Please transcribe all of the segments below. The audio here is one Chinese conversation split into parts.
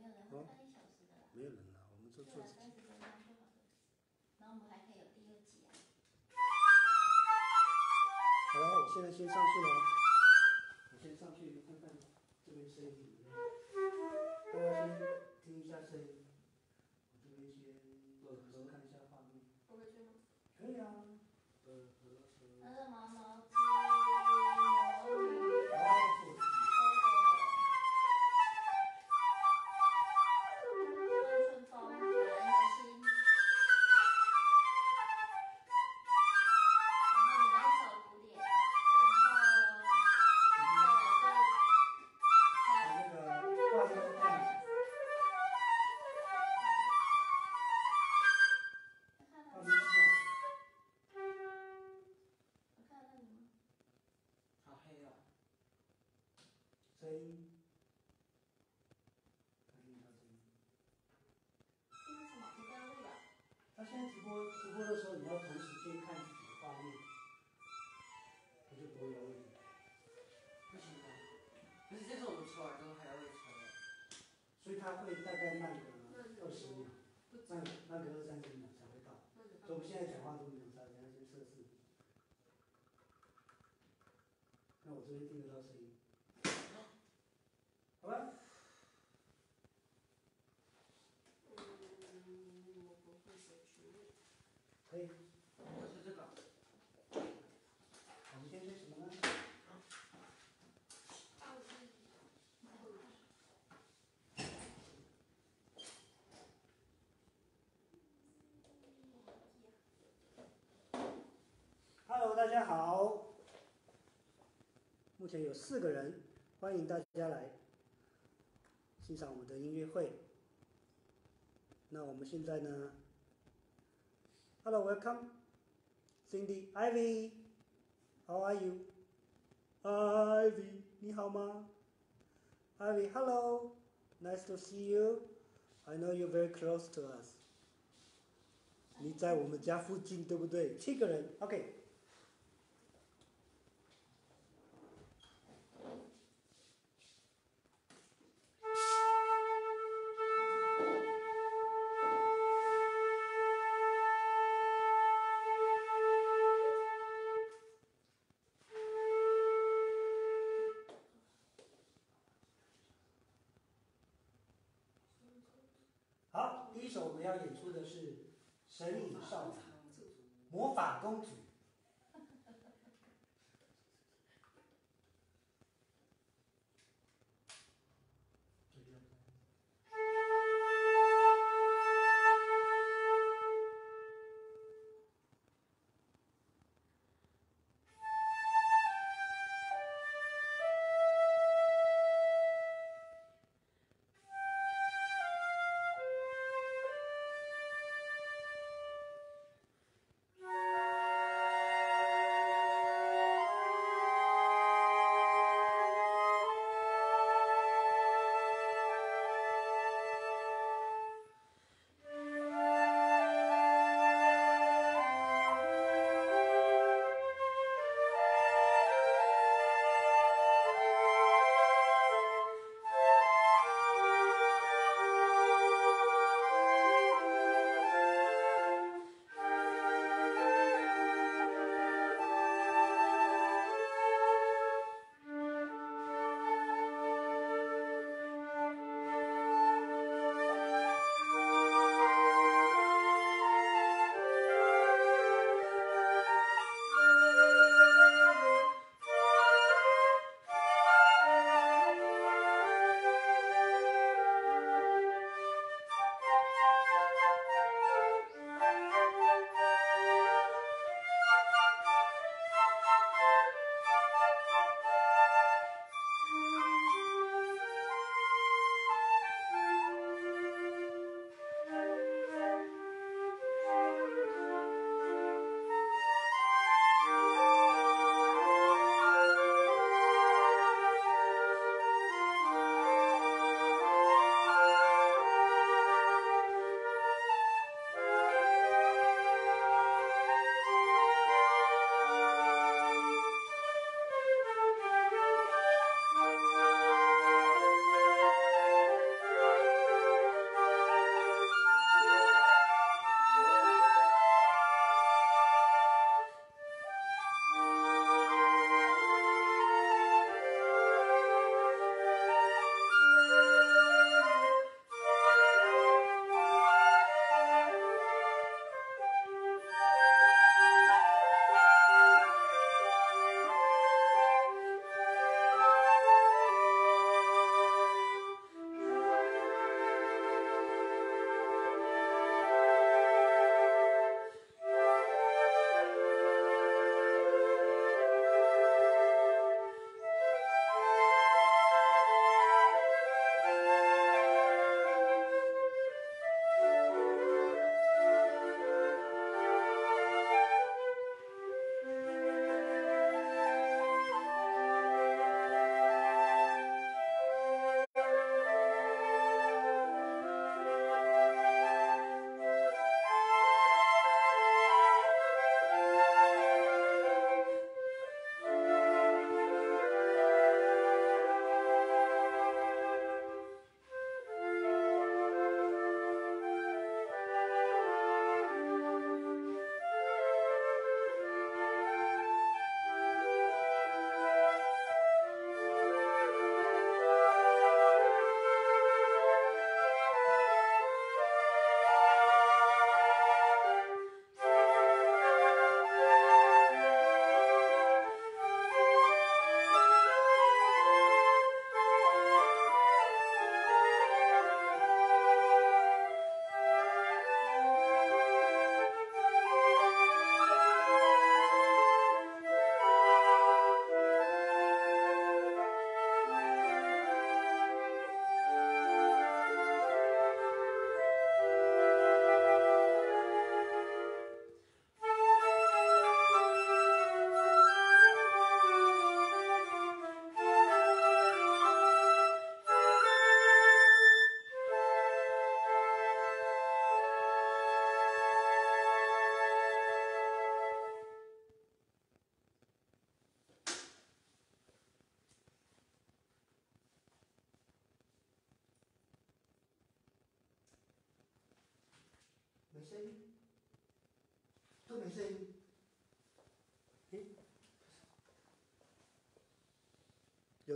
没有人会看一小时的啦。没有人了，我们就对啊，做。三十分钟就好了。然后我们还可以有第二集啊。好了，我现在先上去了哦，我先上去看看这边声音怎么样，大家先听一下声音，我这边先呃看一下画面，我回去吗？可以啊，它会大概慢个二十秒，慢慢个二三十秒才会到。所以我们现在讲话都没有差，等下先测试。那我这边听得到声音，好吧？嗯，我不会。可以。我是这个。我们先吹什么呢？Hello，大家好。目前有四个人，欢迎大家来欣赏我们的音乐会。那我们现在呢？Hello，welcome，Cindy、Ivy，How are you？Ivy，你好吗？Ivy，Hello，Nice to see you。I know you're very close to us。你在我们家附近，对不对？七个人，OK。要演出的是《神隐少女》，魔法公主。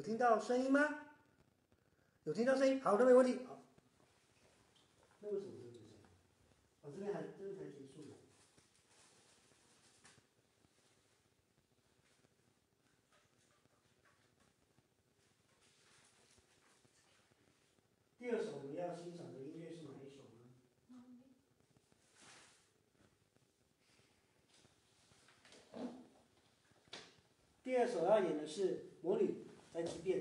有听到声音吗？有听到声音，好，都没问题。好，那为什么这个没声音？哦，这边还这边才结束了。第二首我们要欣赏的音乐是哪一首呢？第二首要演的是《魔女在即便》。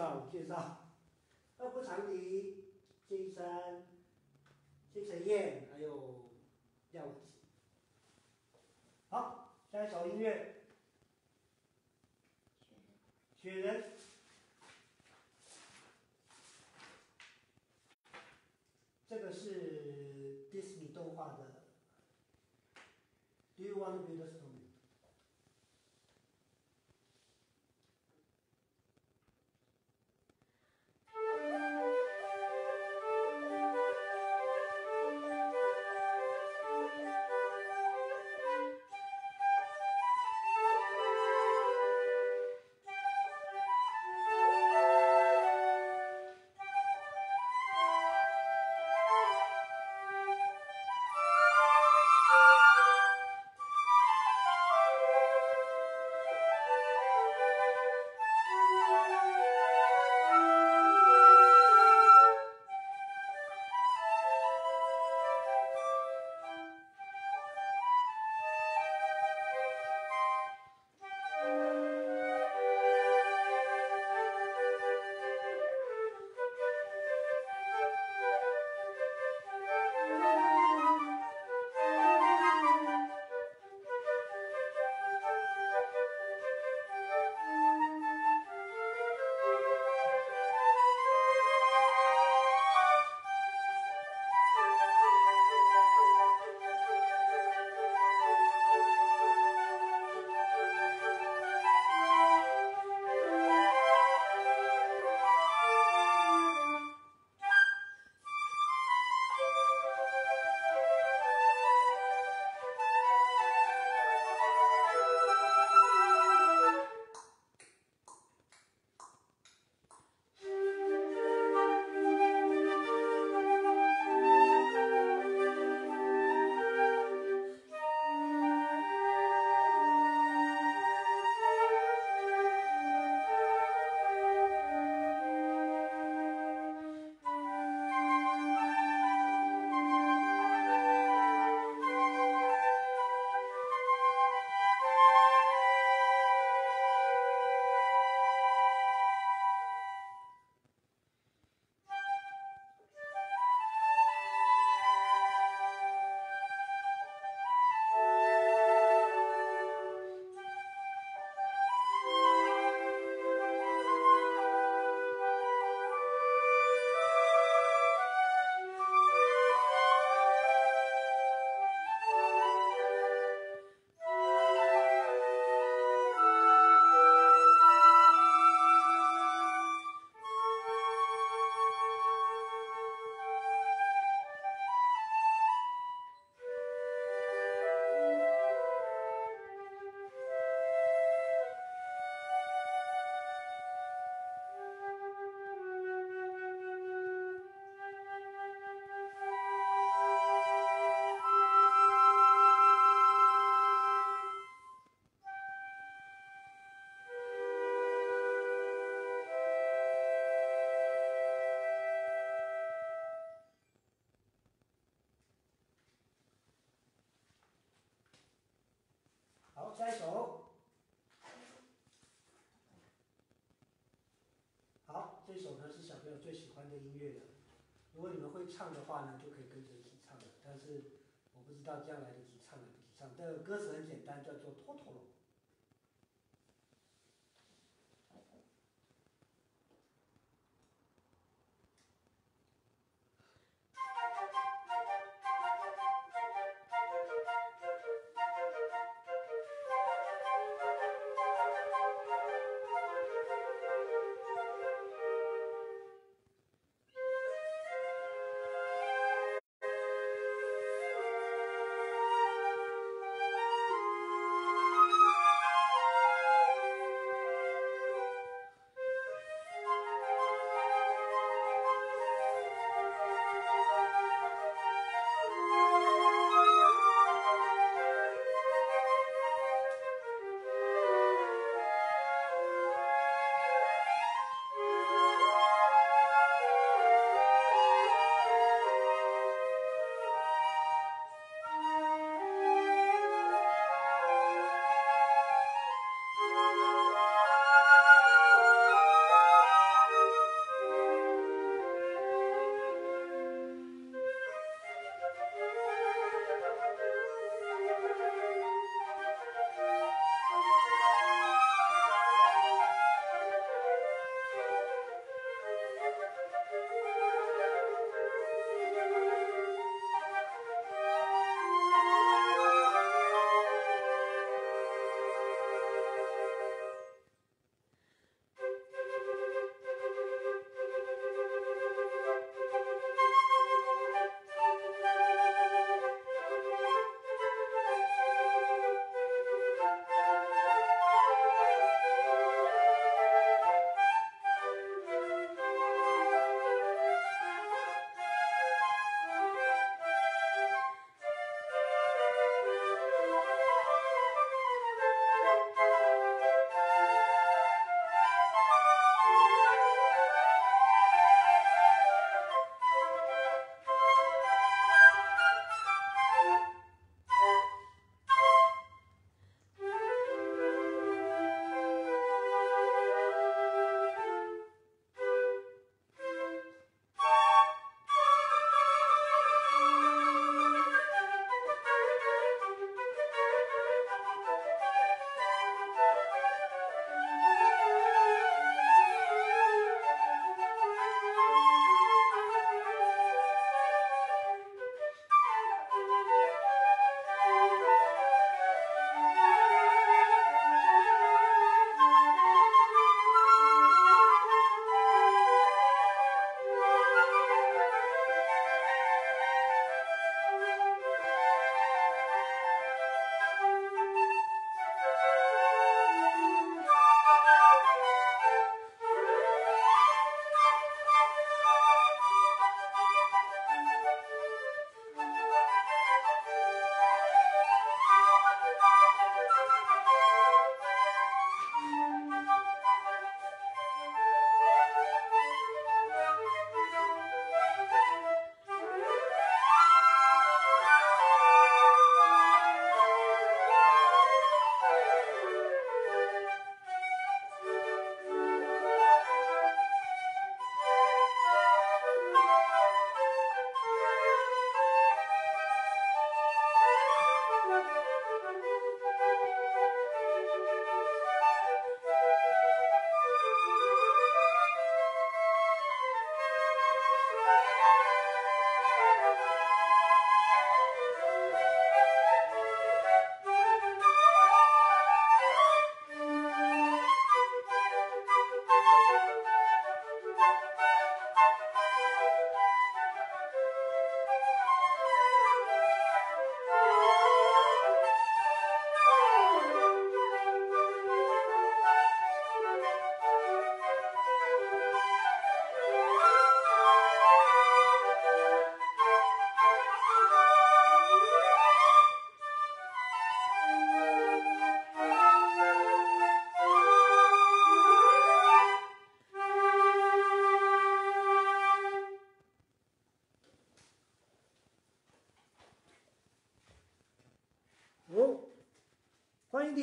绍，介绍。最喜欢的音乐的。如果你们会唱的话呢，就可以跟着一起唱了。但是我不知道将来的及唱来不及唱。这歌词很简单，叫做《托托罗》。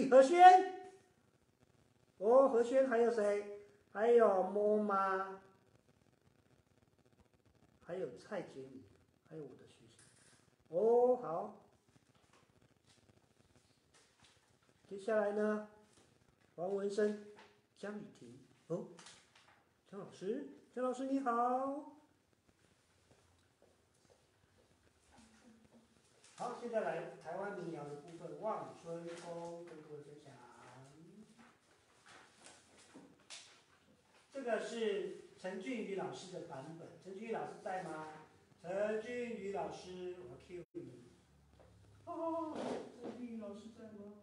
何轩。哦，何轩还有谁？还有摸妈，还有蔡杰里，还有我的学生。哦，好。接下来呢，王文生、江雨婷。哦，江老师，江老师你好。好，现在来台湾民谣的部分，《望春风》跟各位分享。这个是陈俊宇老师的版本，陈俊宇老师在吗？陈俊宇老师，我 Q 你。哦，陈俊宇老师在吗？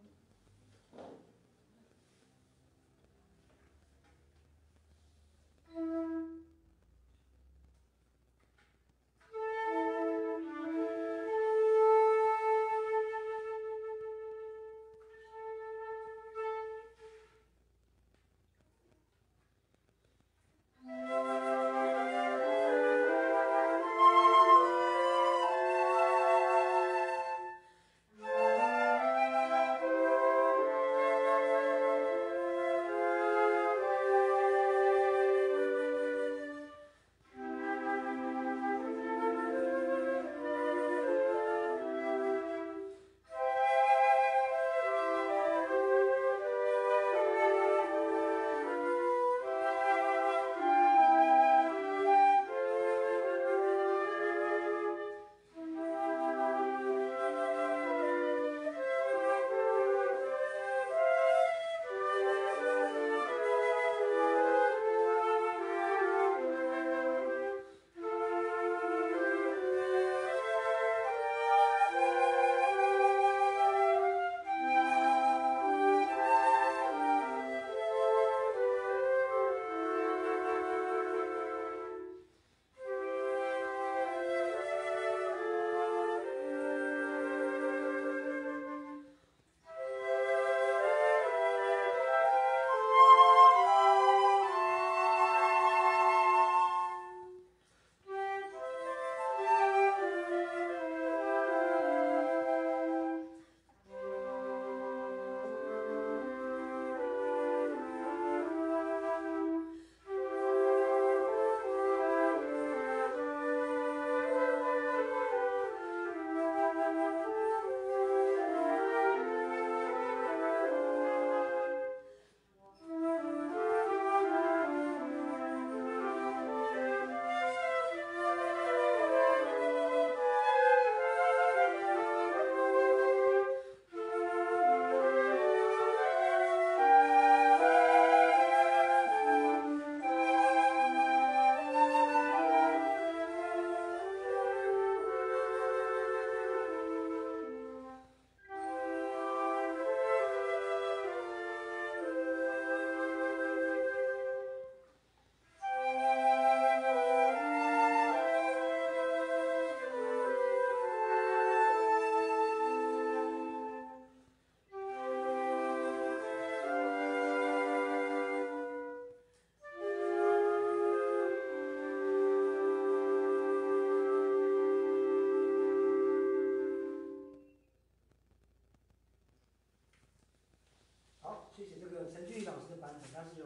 陈俊老师的版本，它是由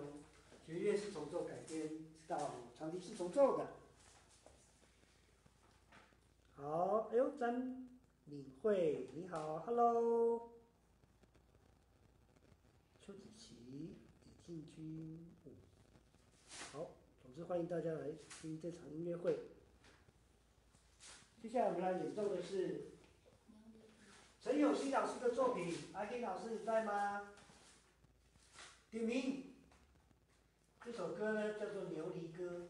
弦乐四重奏改编到长笛四重奏的，好，哎呦，张敏慧，你好，Hello，邱子琪，李进军，好，总之欢迎大家来听这场音乐会。接下来我们来演奏的是陈永新老师的作品，阿丁老师你在吗？点名，这首歌呢叫做《琉璃歌》。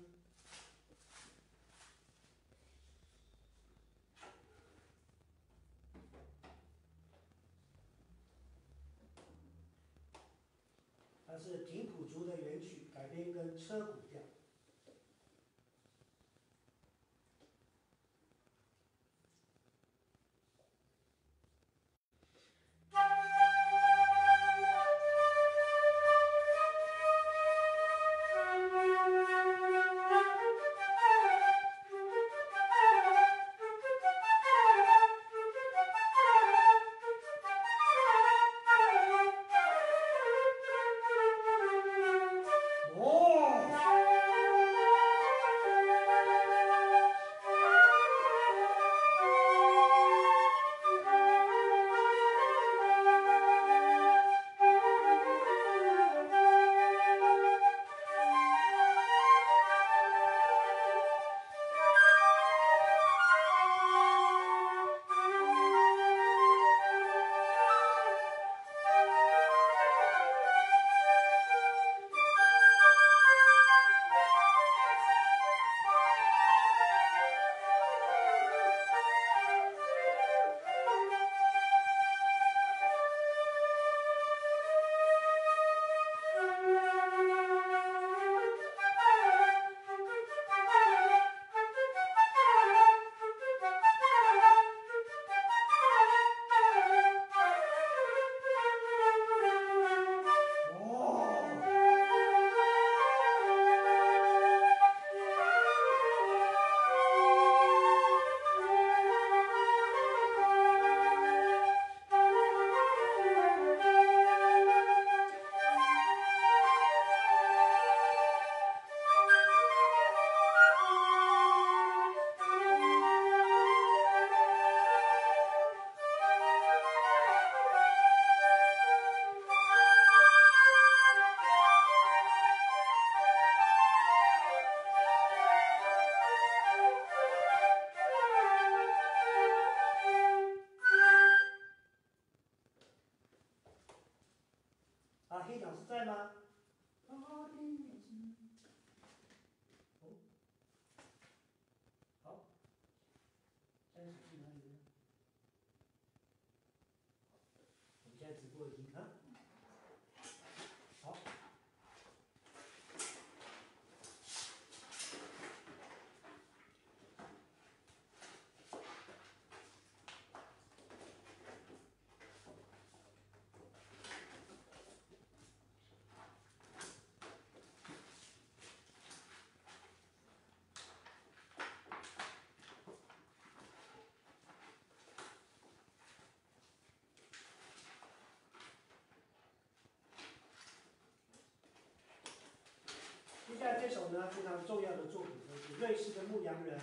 接下来这首呢，非常重要的作品，就是瑞士的牧羊人，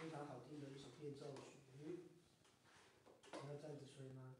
非常好听的一首变奏曲。你要站着吹吗？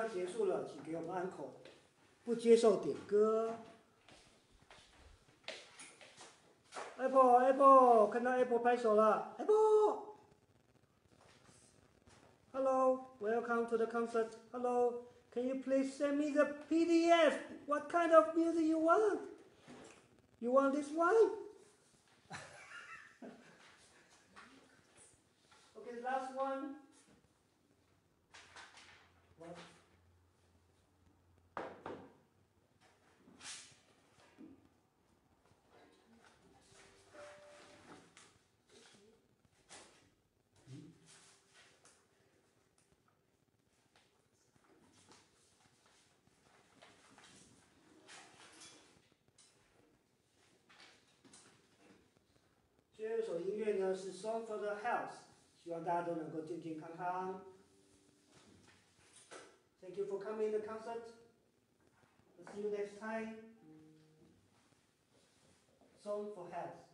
乐会即将结束了，请给我们安口，不接受点歌。Apple Apple，看到 Apple 拍手了，Apple。Hello, welcome to the concert. Hello, can you please send me the PDF? What kind of music you want? You want this one? okay, last one. 最后一首音乐呢是《Song for the Health》，希望大家都能够健健康康。Thank you for coming to the concert. See you next time. Song for Health.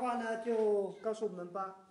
话呢，就告诉我们吧。